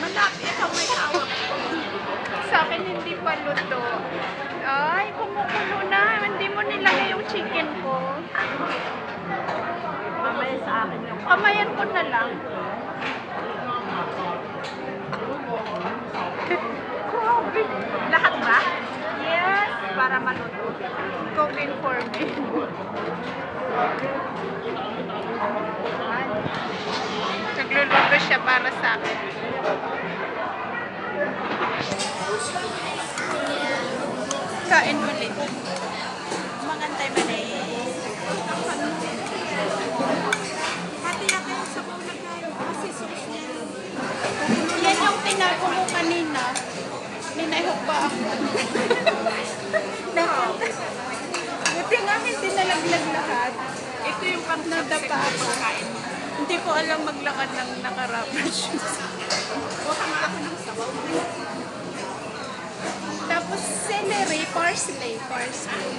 Malak, ikaw may hawak. Sa akin hindi pa luto. Ay, kumukulo na. Hindi mo nilagay yung chicken ko. Mamaya sa akin yung Kamayan ko na lang. Grabe. Lahat ba? Yes. Para maluto. Cooking for me. Para sa akin. Kain ulit. Magantay man eh. Pati yata yung sabaw na kayo. Kasi sauce niya. Yan yung tinago mo kanina. Ninahok pa ako. Buti nga hindi nalaglag lahat. Ito yung pang Nadapa ako. kain. Hindi ko alam maglakad ng nakarubber shoes. Tapos celery, parsley, parsley.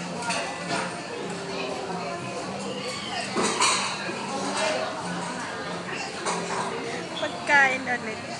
Pagkain ulit.